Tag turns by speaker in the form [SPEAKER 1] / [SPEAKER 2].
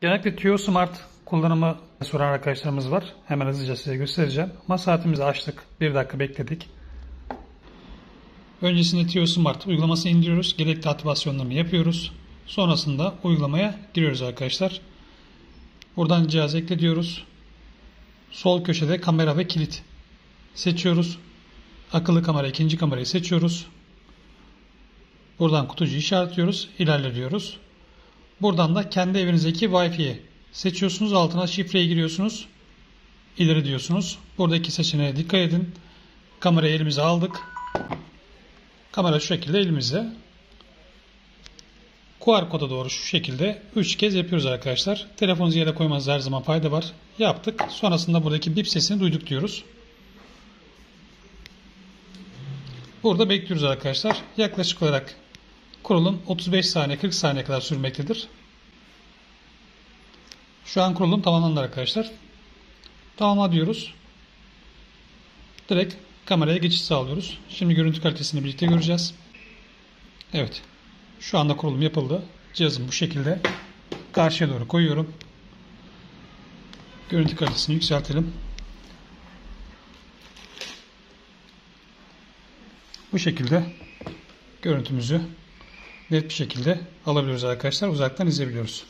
[SPEAKER 1] Genellikle Tio Smart kullanımı soran arkadaşlarımız var. Hemen hızlıca size göstereceğim. Ama saatimizi açtık. Bir dakika bekledik. Öncesinde Tio Smart uygulamasını indiriyoruz. Gerekli aktivasyonlarını yapıyoruz. Sonrasında uygulamaya giriyoruz arkadaşlar. Buradan cihaz ekle diyoruz. Sol köşede kamera ve kilit seçiyoruz. Akıllı kamera ikinci kamerayı seçiyoruz. Buradan kutucuğu işaretliyoruz. İlerle diyoruz. Buradan da kendi evinizdeki Wi-Fi'yi seçiyorsunuz. Altına şifreyi giriyorsunuz. İleri diyorsunuz. Buradaki seçeneğe dikkat edin. Kamerayı elimize aldık. Kamera şu şekilde elimizde. QR koda doğru şu şekilde 3 kez yapıyoruz arkadaşlar. Telefonunuzu yere koymanızda her zaman fayda var. Yaptık. Sonrasında buradaki bip sesini duyduk diyoruz. Burada bekliyoruz arkadaşlar. Yaklaşık olarak kurulum 35 saniye 40 saniye kadar sürmektedir. Şu an kurulum tamamlandı arkadaşlar. Tamamla diyoruz. Direkt kameraya geçiş sağlıyoruz. Şimdi görüntü kalitesini birlikte göreceğiz. Evet. Şu anda kurulum yapıldı. Cihazım bu şekilde. Karşıya doğru koyuyorum. Görüntü kalitesini yükseltelim. Bu şekilde görüntümüzü net bir şekilde alabiliyoruz arkadaşlar. Uzaktan izleyebiliyoruz.